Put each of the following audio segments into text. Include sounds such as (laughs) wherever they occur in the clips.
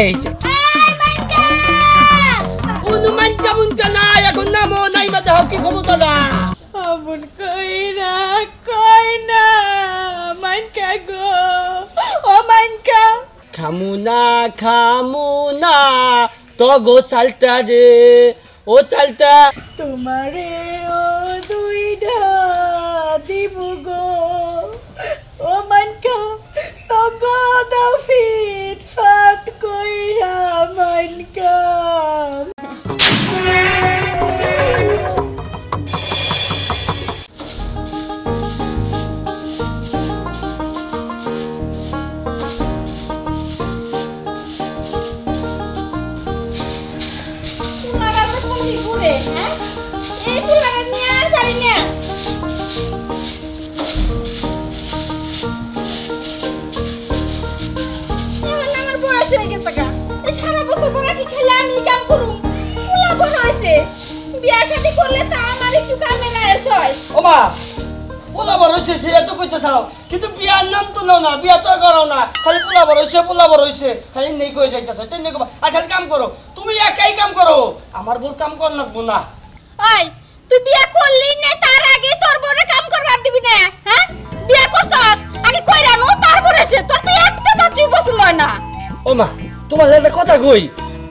এই যে। কোন মাঞ্জা মুঞ্জা নাই এখন নামো নাই মা দেহ কি ক্ষমতা না আমন কই না কই না মানকা গো ও মানকা খামু না খামু না তো গো চালটা রে ও চালটা তোমারে ও দুই ঢা দিব গো ও মানকা সঙ্গ দাও ফিট ফাট কইরা মানকা। হ্যাঁ? এই পুরাটা নিয়ে বিয়া শাদি করলে তা আমার একটু কামে না হয়। ও মা পোলা বড় হয়েছে সে এত কইতে চাও কিন্তু বিয়ার নাম তো নাও না বিয়া তো করো না। খালি পোলা বড় হয়েছে পোলা বড় হয়েছে খালি নেই কয়ে যাইতেছ তাই নেই আচ্ছা কাম করো। তুমি একাই কাম করো। আমার বোর কাম কর না না। ওই তুই বিয়া করলি না তার আগে তোর বড় কাম করবার দিবি না হ্যাঁ? বিয়া করছস? আগে কইরা নো তারপরে এসে তোর তো একটা মাত্রই পছন্দ হয় না। মা তোমার একটা কথা কই?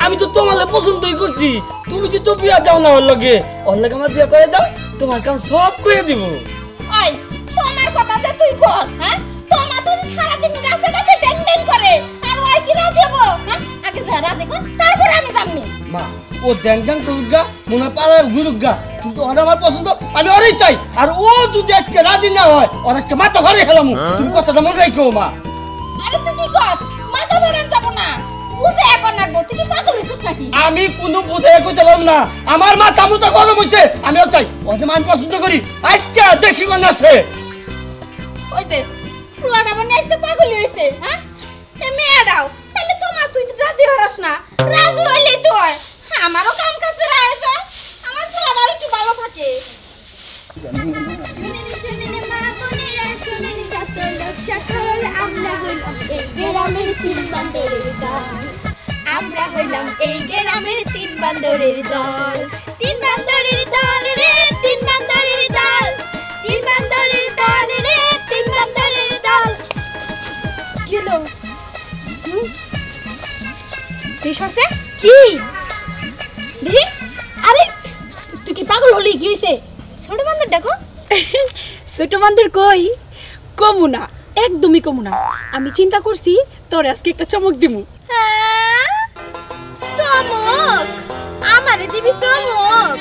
আমি তো তোমার পছন্দই করছি। তুমি যদি তো বিয়া দাও না ওর লগে। ওর লগে আমার বিয়া করে দাও তোমার কাম সব করে দিব। ওই তোমার কথা যে তুই কস হ্যাঁ? তোমার তো সারাদিন গাছে গাছে ডেং ডেং করে। আর ওই কি রাজি হব হ্যাঁ? আগে যা রাজি কর তারপর আমি জানি মা ও ড্যাং ড্যাং করুক গা মনে পাড়ায় ঘুরুক গা কিন্তু ওর আমার পছন্দ আমি ওরই চাই। আর ও যদি আজকে রাজি না হয় ওর আজকে মাথা ভারে খেলাম। তুমি কথাটা মনে রাখো মা। আরে তুই কি কস? মাথা ভরান যাব না। বুঝে এখন রাখব তুই কি পাগল হইছিস নাকি? আমি কোনো বুঝে কইতে পারব না। আমার মাথা মতো গরম হইছে। আমিও চাই ওকে আমি পছন্দ করি। আজকে দেখি কোন আছে। ওই যে পুলাটা বানিয়ে আসতে পাগল হয়েছে হ্যাঁ? এ মেয়েরাও তাহলে তোমার তুই রাজি হরাস না। রাজি হইলেই তো হয়। আমারও কাম কাছে রায়স আমার পুলাটাও একটু ভালো থাকে। আমরা হইলাম এই গ্রামের তিন বান্দরের দল। তিন বান্দরের দল রে তিন বান্দরের দল। তিন বান্দরের দল রে তিন বান্দরের দল। কিলো তুই সরছে কি? দেখি আরে তুই কি পাগল হলি? কি হইছে? ছোট বান্দর দেখো। (laughs) ছোট বান্দর কই? কমু না। একদমই কমু না। আমি চিন্তা করছি তোর আজকে একটা চমক দিমু। হ্যাঁ? চমক? আমারে দিবি চমক?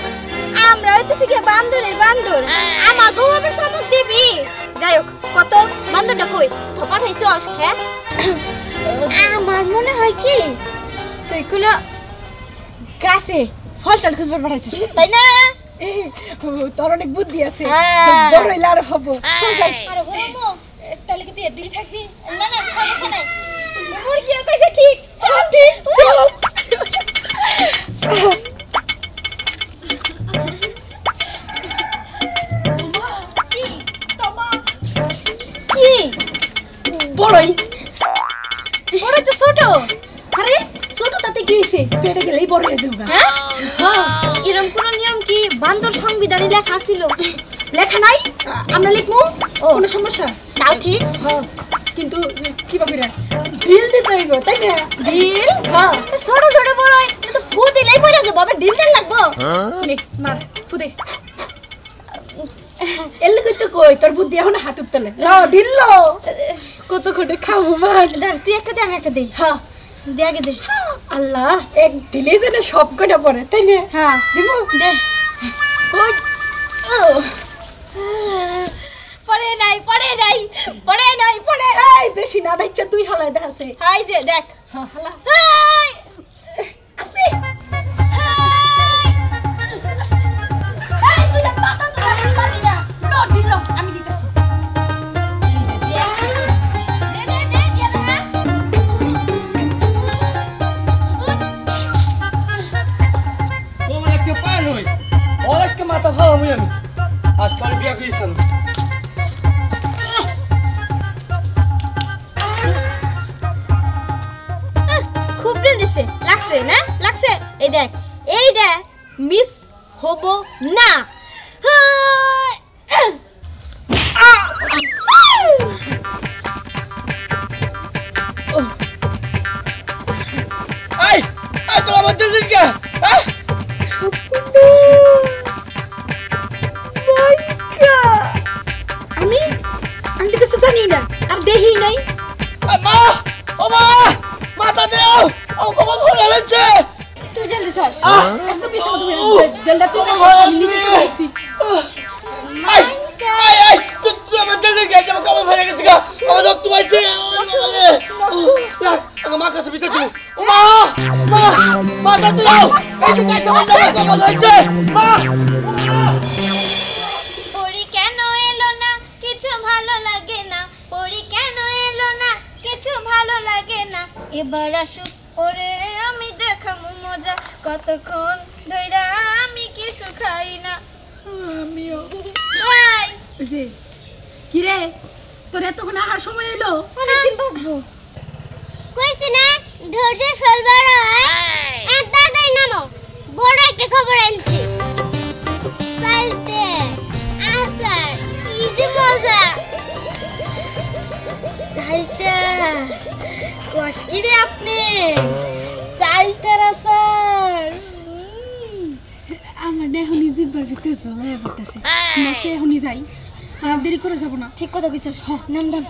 আমরা হইতেছি কি বান্দরের বান্দর। আমাকেও আবার চমক দিবি। যাই হোক কত? বান্দরটা কই? তো পাঠাইছস হ্যাঁ? আমার মনে হয় কি তুই কোনো গাছে ফল টল খুঁজবার পাঠাইছিস। তাই না? তোর অনেক বুদ্ধি আছে। হ্যাঁ। বড় হইলে আর হব চল যাই। আরে ওমো তাহলে কি তুই এদিকে থাকবি না না সমস্যা নাই। মুরগি কইছে ঠিক চল ঠিক চল। কি? তোমা? কি? বড়ই। বড় তো ছোট। আরে ছোট তাতে কি হয়েছে পেটে গেলেই বড় হয়ে যাবে হ্যাঁ? এরকম কোন নিয়ম কি বান্দর সংবিধানে লেখা ছিল? লেখা নাই? আমরা লিখব? কোনো সমস্যা? তাও ঠিক? হ্যাঁ। কিন্তু কীভাবে রে? বিল দিতে হইব তাই না? দিল হ্যাঁ ছোট ছোট বড় হয় তো ফু দিলেই পড়ে যাব আবার দিল টান লাগবো? নে মার ফুদে এলে কই তো কই তোর বুদ্ধি এখন হাঁটুর তলে। ল ঢিল কত খটে খাব মার। ধর তুই একটা দে আমি একটা দিই। হ্যাঁ। দে আগে দে। আল্লাহ এক ঢিলে যেন সব কটা পড়ে তাই না? হ্যাঁ। দিব? দে। ওই। ও। পড়ে নাই পড়ে নাই পড়ে নাই পড়ে এই বেশি না দেখছে তুই হালায় দেখাছে হাই যে দেখ। হ্যাঁ হালা। এই দেখ এইটা মিস হব না। আমি আমি কিছু জানি না আর দেখি নাই। মা ও মা মাথা দাও আমার কপাল খুলে গেছে? তুই জলদি চাস? বেশি কথা বলে জলদি তুই আমি নিজে। চলে গেছি এই এই এই তুই তুই আমার দিল দিকে আমার কপাল ফেলে গেছে গা। আমার রক্ত পাইছে আমার মা কাছে বিষয় তুমি ও মা মা মাথা দাও এই তো কাছে আমার কপাল হয়েছে। মা। পরি কেন এলো না? কিছু ভালো লাগে না। পরি কেন এলো না? কিছু ভালো লাগে না। এবার আসুক ওরে আমি কতক্ষণ ধইরা আমি কিছু খাই না। আমিও। যে কি রে? তোর এতক্ষণ আহার সময় এলো? অনেকদিন বাঁচবো। কইছি না ধৈর্যের ফল বড় হয় এত তাড়াতাড়ি নামো। বড় একটা খবর আনছি। সালতে আসার ইজি মজা। কষ্টি রে আপনি? সালটার আসার আমার না এখনই জিব্বার ভিতরে জ্বলায় পড়তেছে নাচে এখনই যাই আর দেরি করে যাব না ঠিক কথা কইছস নাম নাম গাছ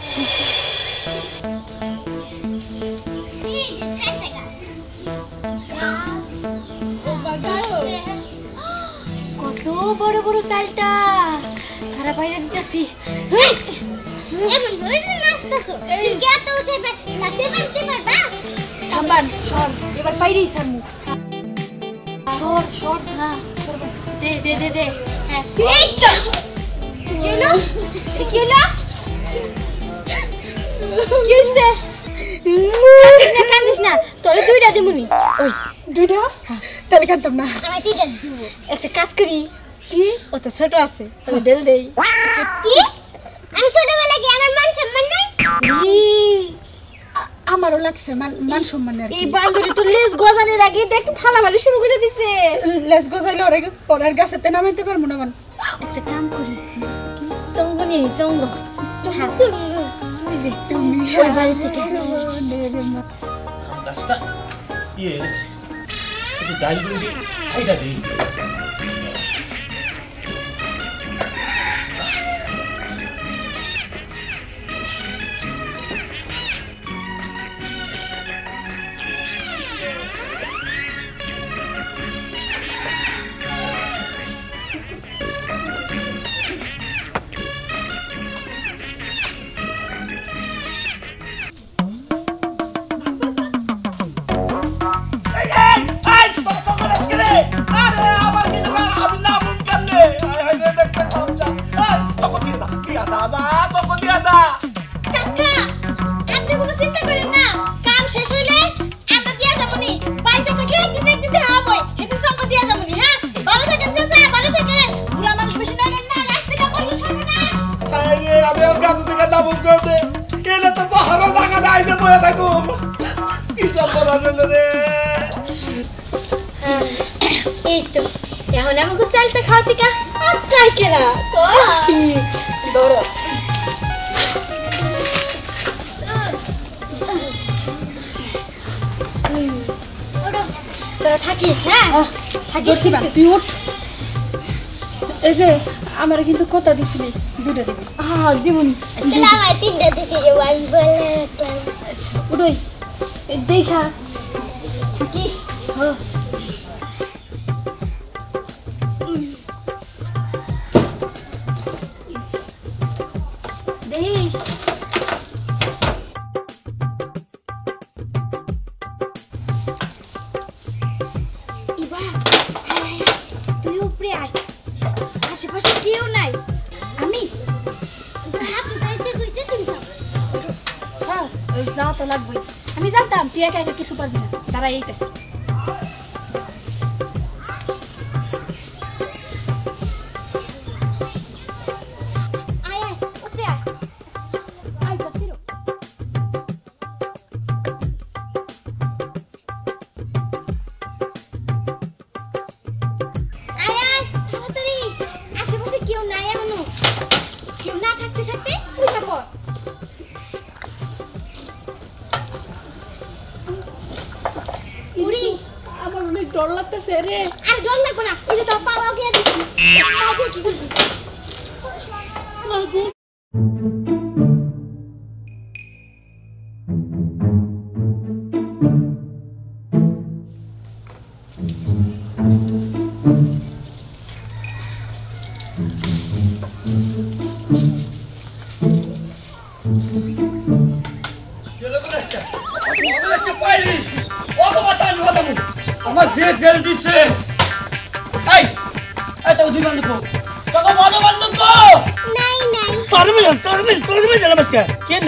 কত বড় বড় সালটা খারাপ বাইরে দিতেছি এমন ভাবে এবার বাইরেই সার মুখ সর সর হ্যাঁ দে দে দে দে। হ্যাঁ। এই তো। কি হলো? কি হলো? কি হইছে? না কান্দিস না। তোরে দুইটা দিমুনি। ওই দুইটা? তাহলে কানতাম না। একটা কাজ করি। কি? ও তো ছোট আছে আমি ডেল দেই। কি? আমি ছোটবেলা কি আমার মান সম্মান নাই? আমারও লাগছে মান মান সম্মান আর এই বান্ধবী তো লেজ গজানোর আগে দেখ ফালাফালি শুরু করে দিছে। লেস গজাইলে ওরে ওরার গাছেতে নামাইতে পারব না মান। একটা কাম করি। সঙ্গ নেই সঙ্গ গাছটা ইয়ে সাইডা দিই কেনা। তোরা থাকিস হ্যাঁ? থাকিস তুই উঠ এই যে আমার কিন্তু কথা দিছিলি দুইটা দিবি। হ্যাঁ দিবনি চল আমার তিনটা থেকে যাব আমি বলে উঠোই। দেখা। থাকিস। হ্যাঁ কত লাগবে। আমি জানতাম তুই একে একে কিছু পারবি না। দাঁড়া, এই পেছি থাকতে থাকতে লাগতেছে রে। আর ডর লাগবে না ওই যে তোর পাওয়া গিয়ে দিছি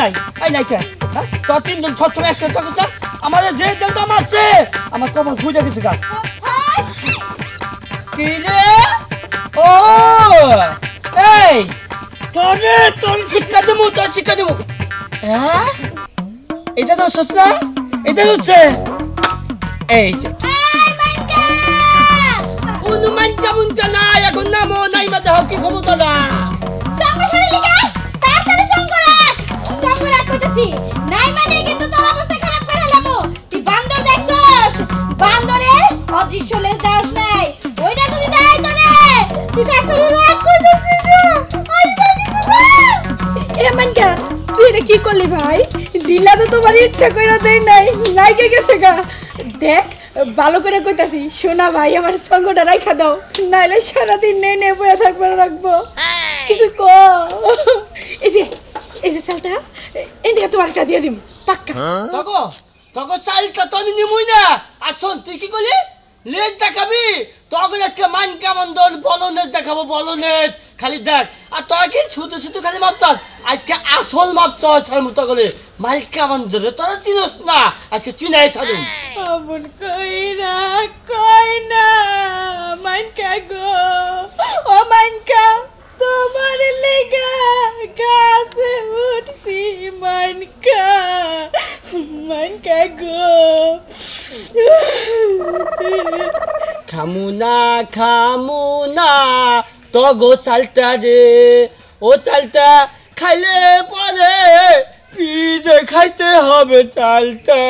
নাই, এই নাই কে হ্যাঁ? তোর তিনজন ছট একসাথে থাকুস না? আমাদের যে তেলটা মারছে আমার কপাল খুঁজে গেছে গা। কি রে? ও, এই, তোরে তোর শিক্ষা দেবো, তোর শিক্ষা দেবো। হ্যাঁ? এটা তো সস না? এটা হচ্ছে, এই যে। কোন মানকা মুনকা না এখন নামো নাই মা দেহ কি ক্ষমতা না সঙ্গ নাই মানে কিন্তু তোর অবস্থা খারাপ করে হলামু তুই বান্দর দেখছস? বান্দরের অদৃশ্য লেজ দাস নাই। ওইটা যদি দেয় তোরে তুই তাড়াতাড়ি রাখ কইতেছি না। আই কিছু না। এ মানকা তুই এটা কি করলি ভাই? দিলা তো তোমার ইচ্ছা কইরা দেই নাই। লাইকে গেছে গা। দেখ ভালো করে কইতাছি সোনা ভাই আমার সঙ্গটা রাইখা দাও। নাইলে সারাদিন নেই নে বয়ে থাকবে রাখব। কিছু ক এই যে এই যে চালটা। এদিকে তোমার একটা দিয়ে দিম পাক্কা তগো তগো চালটা তো আমি নিমুই না আর শোন তুই কি করলি লেজ দেখাবি তখন আজকে মান কেমন দল বলনেজ দেখাবো বলনেজ খালি দেখ আর তোরা কি শুধু শুধু খালি মাপতাস আজকে আসল মাপছস আর মতো করে মাল কেমন ধরে তোরা চিনস না আজকে চিনাই ছাড়ুন আমন কই না কই না মানকা গো ও মানকা তোমার লেগা গাছে উঠছি মানকা মানকা গো। খামু না খামু না, তগো চালটা রে। ও চালটা খাইলে পরে পিঠে খাইতে হবে চালটা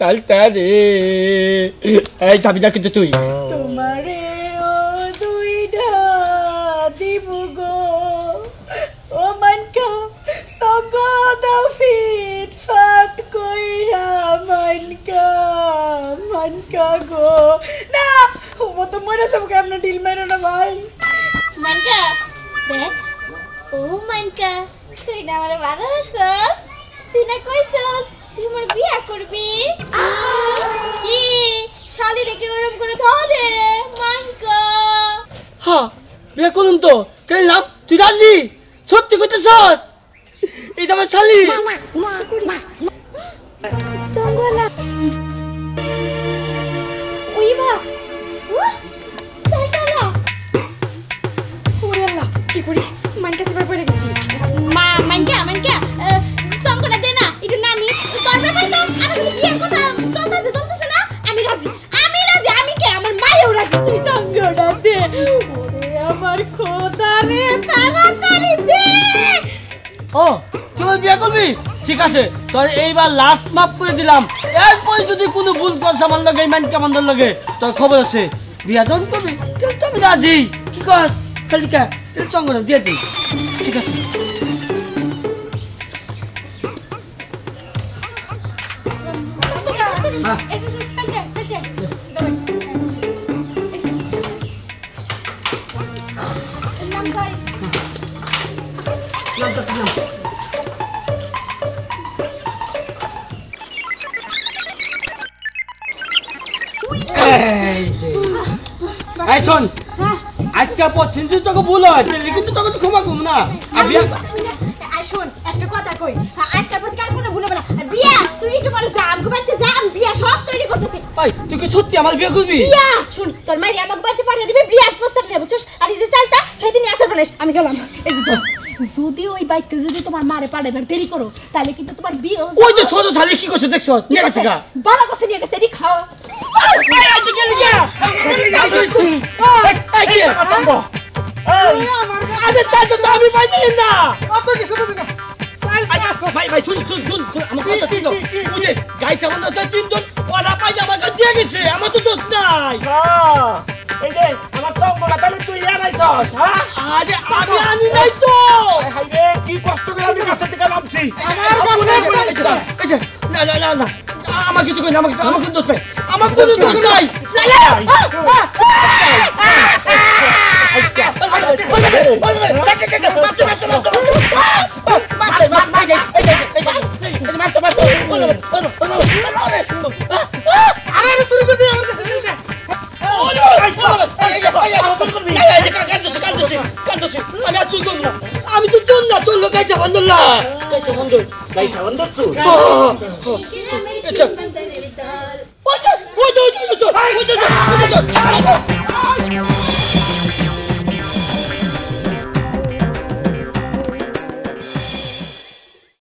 চালটা রে। এই যাবি না কিন্তু তুই। তোমারে দাও ফিট ফাট কইরা মানকা মানকা গো। না ও তো মরে সব কেমন? ঢিল মেরো না ভাই। মানকা দেখ ও মানকা তুই না আমার ভালোবাসস? তুই না কইছস তুই আমার বিয়া করবি? কি? শালি রেখে ওরম করে ধরে? মানকা। হ্যাঁ বিয়ে করুন তো। কেন লাভ? তুই রাজি? সত্যি কইতেছস? इड़ सली उपको আছে তো এইবার লাস্ট মাফ করে দিলাম। এরপরে যদি কোনো ভুল করছে আমার লগে ইমান কেমন লাগে, তোর খবর আছে। বিয়া কবি তাহলে তো আমি রাজি। কি কস? খালি কা তুই চঙ্গটা দিয়ে দিই ঠিক আছে। পর কিন্তু তোকে ভুল হয়? কিন্তু তোকে ক্ষমা করব না। আর শোন একটা কথা কই। হ্যাঁ, আজকাল প্রতি কার কোনো ভুলে না। বিয়া তুই একটু পরে যা আমাকে বাড়িতে যা আমি বিয়া সব তৈরি করতেছি। ভাই তুই কি সত্যি আমার বিয়ে করবি? বিয়া! শুন তোর মাইরি আমাকে বাড়িতে পাঠিয়ে দিবি বিয়ার প্রস্তাব নিয়ে বুঝছস? আর এই যে চালটা সেদিন নিয়ে আসার বানাইস আমি গেলাম। এই যে যদি ওই বাইকতে যদি তোমার মারে পাড়াইবার দেরি করো তাহলে কিন্তু তোমার বিয়ে ওই যে ছোট শালি কি করছে দেখছ? নিয়ে গেছে গা। বালা কষে নিয়ে গেছে এটি খাও আমার তুই আনাইছস হ্যাঁ আরে আমি আনি নাই তো আমি না না না কিছু কই না আমার আমার দোষ নাই। কোনো নাই কাছে দে আমি তো চল না চলল গাইছে বন্ধুল্লা গাইছে বন্ধু গাইছা বন্ধ rồi